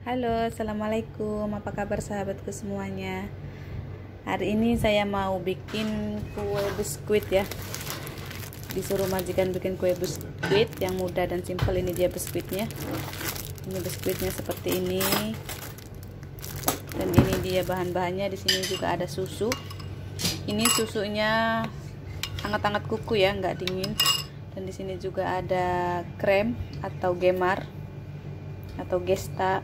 Halo, Assalamualaikum. Apa kabar sahabatku semuanya? Hari ini saya mau bikin kue biskuit ya. Disuruh majikan bikin kue biskuit Yang mudah dan simpel. Ini dia biskuitnya. Ini biskuitnya seperti ini. Dan ini dia bahan-bahannya. Di sini juga ada susu. Ini susunya Hangat-hangat kuku ya, nggak dingin. Dan di sini juga ada krem Atau gemar Atau gesta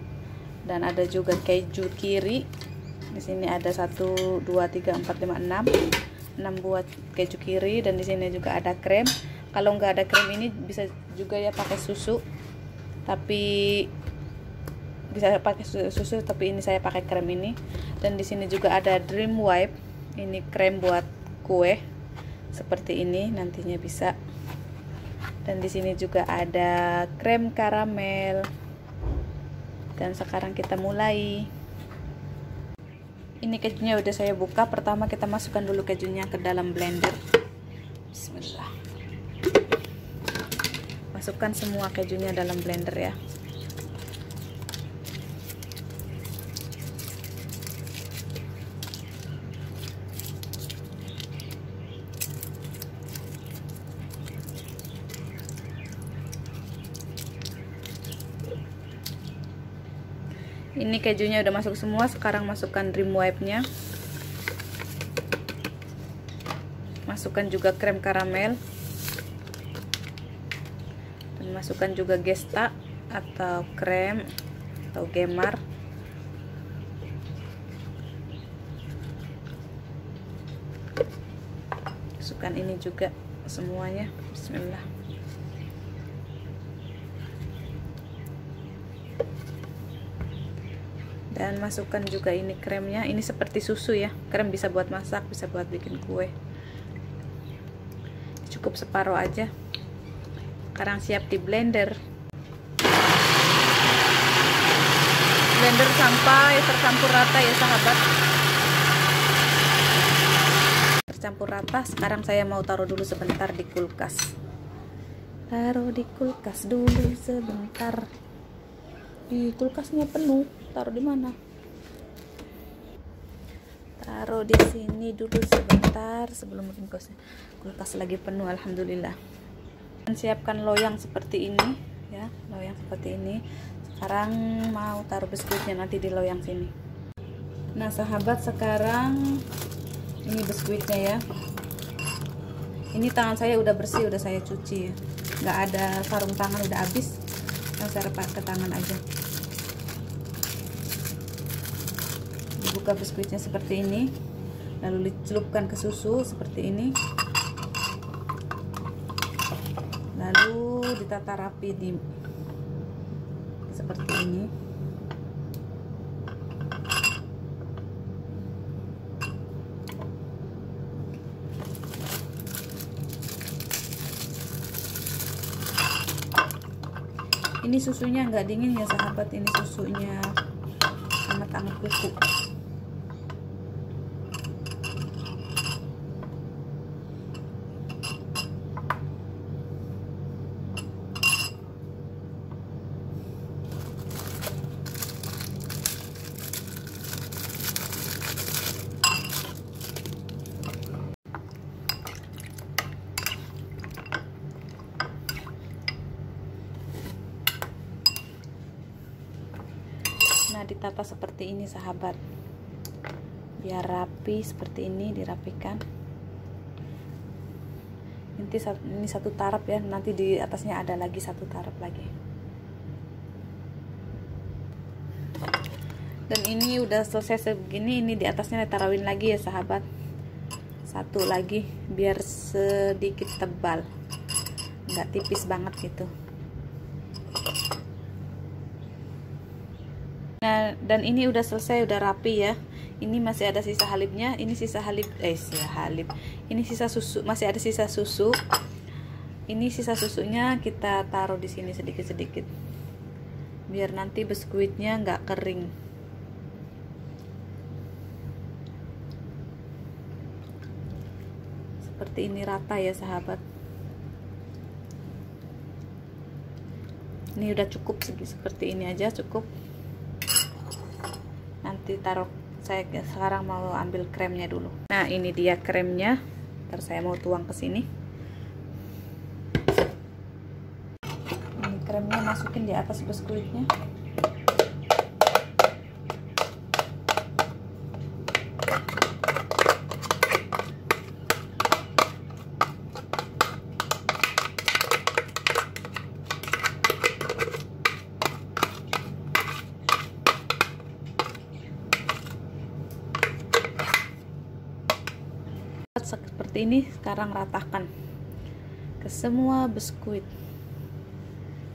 dan ada juga keju kiri. Di sini ada 1 2 3 4 5 6 6 buat keju kiri dan di sini juga ada krem. Kalau nggak ada krem ini bisa juga ya pakai susu. Tapi bisa pakai susu tapi ini saya pakai krem ini. Dan di sini juga ada dream wipe. Ini krem buat kue seperti ini nantinya bisa. Dan di sini juga ada krem karamel dan sekarang kita mulai. Ini kejunya udah saya buka. Pertama kita masukkan dulu kejunya ke dalam blender. Bismillah. Masukkan semua kejunya dalam blender ya ini kejunya udah masuk semua sekarang masukkan dream wipe nya masukkan juga krem karamel. Dan masukkan juga gesta atau krem atau gemar. Masukkan ini juga semuanya. Bismillah dan masukkan juga ini kremnya. Ini seperti susu ya. Krem bisa buat masak bisa buat bikin kue. Cukup separuh aja. Sekarang siap di blender. Blender sampai tercampur rata ya sahabat. Tercampur rata. Sekarang saya mau taruh dulu sebentar di kulkas. Taruh di kulkas dulu sebentar. Di kulkasnya penuh taruh di mana? Taruh di sini dulu sebentar sebelum kulkas kulkas lagi penuh alhamdulillah. Siapkan loyang seperti ini ya. Loyang seperti ini. Sekarang mau taruh biskuitnya nanti di loyang sini. Nah sahabat sekarang ini biskuitnya ya. Ini tangan saya udah bersih udah saya cuci ya. Nggak ada sarung tangan udah habis. Yang saya pakai tangan aja buka biskuitnya seperti ini. Lalu dicelupkan ke susu seperti ini. Lalu ditata rapi di seperti ini. Ini susunya nggak dingin ya sahabat. Ini susunya. Hangat-hangat kuku nah ditata seperti ini sahabat. Biar rapi seperti ini dirapikan. Nanti ini satu tarap ya nanti di atasnya ada lagi satu tarap lagi. Dan ini udah selesai segini ini di atasnya tarawin lagi ya sahabat. Satu lagi biar sedikit tebal. Nggak tipis banget gitu Nah, dan ini udah selesai, udah rapi ya. Ini masih ada sisa halibnya, ini sisa halib, eh sisa halib. Ini sisa susu, masih ada sisa susu. Ini sisa susunya kita taruh di sini sedikit-sedikit. Biar nanti biskuitnya nggak kering. Seperti ini rata ya, sahabat. Ini udah cukup seperti ini aja cukup ditaruh saya sekarang mau ambil kremnya dulu. Nah ini dia kremnya. Ntar saya mau tuang ke sini. Ini kremnya masukin di atas biskuitnya seperti ini sekarang ratakan ke semua biskuit.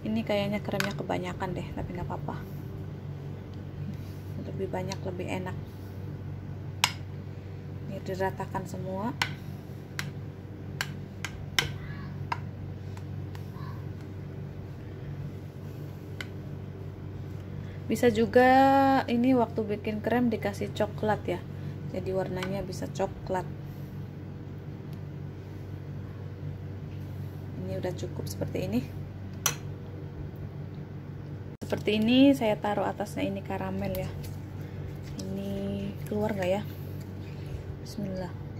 Ini kayaknya kremnya kebanyakan deh tapi nggak apa-apa. Lebih banyak lebih enak. Ini diratakan semua. Bisa juga ini waktu bikin krem dikasih coklat ya. Jadi warnanya bisa coklat ini udah cukup seperti ini. Seperti ini saya taruh atasnya ini karamel ya. Ini keluar nggak ya? Bismillah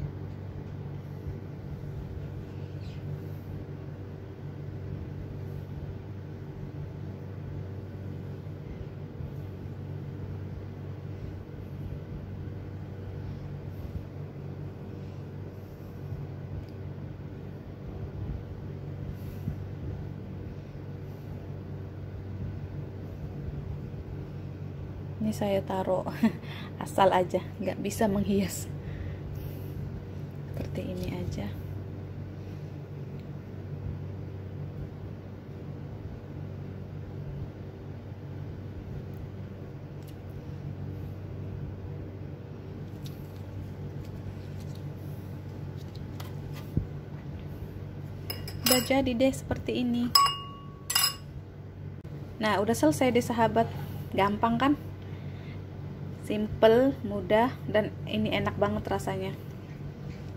ini saya taruh asal aja nggak bisa menghias. Seperti ini aja. Udah jadi deh seperti ini. Nah udah selesai deh sahabat. Gampang kan simple, mudah, dan ini enak banget rasanya.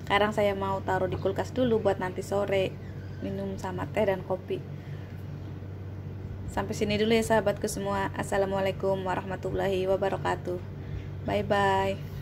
Sekarang saya mau taruh di kulkas dulu buat nanti sore minum sama teh dan kopi. Sampai sini dulu ya sahabatku semua. Assalamualaikum warahmatullahi wabarakatuh. Bye bye.